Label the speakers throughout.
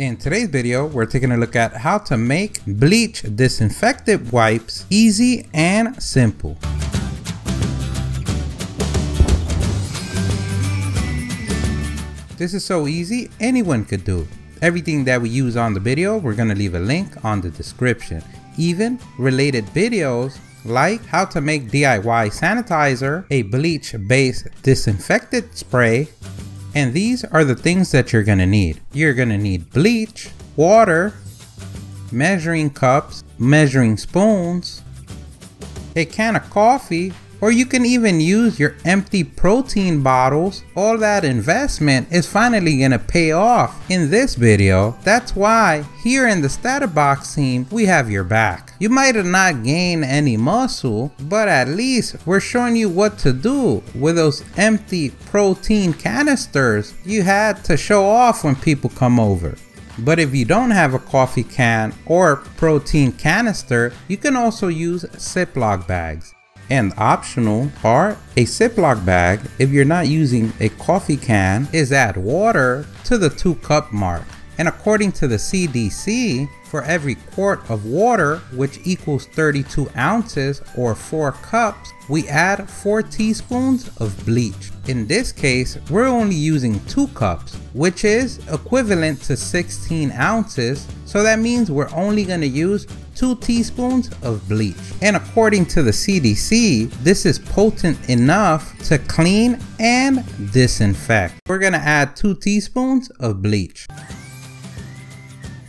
Speaker 1: In today's video, we're taking a look at how to make bleach disinfectant wipes easy and simple. This is so easy, anyone could do. Everything that we use on the video, we're gonna leave a link on the description. Even related videos like how to make DIY sanitizer, a bleach based disinfectant spray, and these are the things that you're gonna need. You're gonna need bleach, water, measuring cups, measuring spoons, a can of coffee, or you can even use your empty protein bottles. All that investment is finally gonna pay off in this video. That's why here in the StatUpBox team, we have your back. You might have not gained any muscle, but at least we're showing you what to do with those empty protein canisters you had to show off when people come over. But if you don't have a coffee can or protein canister, you can also use Ziploc bags and optional are a Ziploc bag if you're not using a coffee can is add water to the 2 cup mark. And according to the CDC, for every quart of water, which equals 32 ounces or 4 cups, we add 4 teaspoons of bleach. In this case, we're only using 2 cups, which is equivalent to 16 ounces, so that means we're only going to use 2 teaspoons of bleach. And according to the CDC, this is potent enough to clean and disinfect. We're going to add 2 teaspoons of bleach.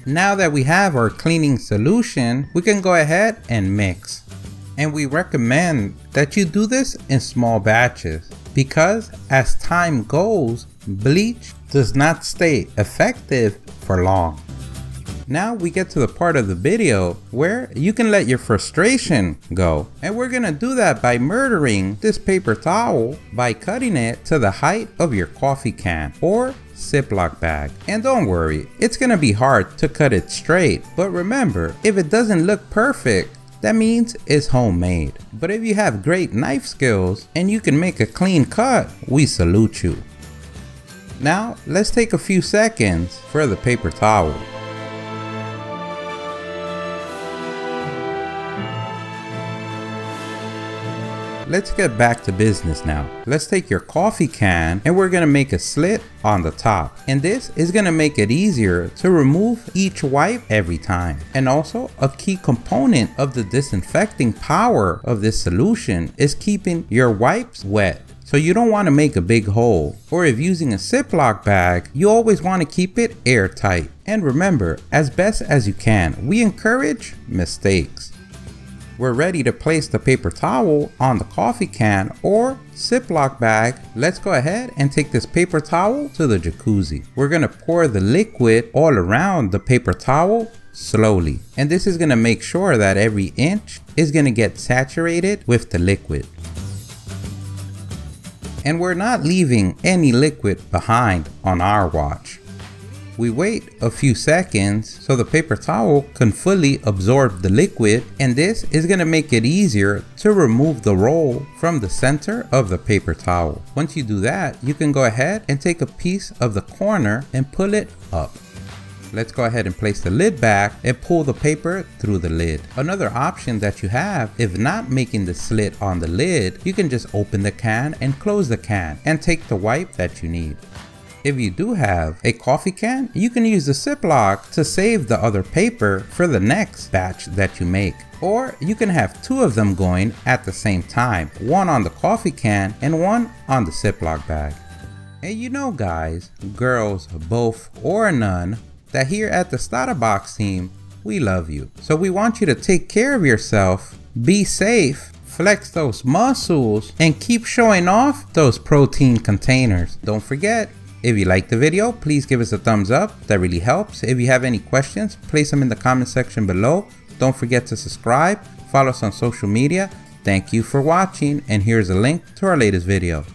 Speaker 1: Now that we have our cleaning solution, we can go ahead and mix. And we recommend that you do this in small batches because as time goes, bleach does not stay effective for long. Now we get to the part of the video where you can let your frustration go. And we're gonna do that by murdering this paper towel by cutting it to the height of your coffee can or Ziploc bag. And don't worry, it's gonna be hard to cut it straight. But remember, if it doesn't look perfect, that means it's homemade. But if you have great knife skills and you can make a clean cut, we salute you. Now, let's take a few seconds for the paper towel. Let's get back to business now. Let's take your coffee can and we're gonna make a slit on the top. And this is gonna make it easier to remove each wipe every time. And also a key component of the disinfecting power of this solution is keeping your wipes wet. So you don't want to make a big hole. Or if using a Ziploc bag, you always want to keep it airtight. And remember, as best as you can, we encourage mistakes we're ready to place the paper towel on the coffee can or Ziploc bag, let's go ahead and take this paper towel to the jacuzzi. We're gonna pour the liquid all around the paper towel slowly. And this is gonna make sure that every inch is gonna get saturated with the liquid. And we're not leaving any liquid behind on our watch. We wait a few seconds so the paper towel can fully absorb the liquid and this is going to make it easier to remove the roll from the center of the paper towel. Once you do that, you can go ahead and take a piece of the corner and pull it up. Let's go ahead and place the lid back and pull the paper through the lid. Another option that you have, if not making the slit on the lid, you can just open the can and close the can and take the wipe that you need. If you do have a coffee can, you can use the Ziploc to save the other paper for the next batch that you make. Or you can have two of them going at the same time, one on the coffee can and one on the Ziploc bag. And you know guys, girls, both or none, that here at the StatUpBox team, we love you. So we want you to take care of yourself, be safe, flex those muscles, and keep showing off those protein containers. Don't forget, if you liked the video, please give us a thumbs up. That really helps. If you have any questions, place them in the comment section below. Don't forget to subscribe, follow us on social media. Thank you for watching and here's a link to our latest video.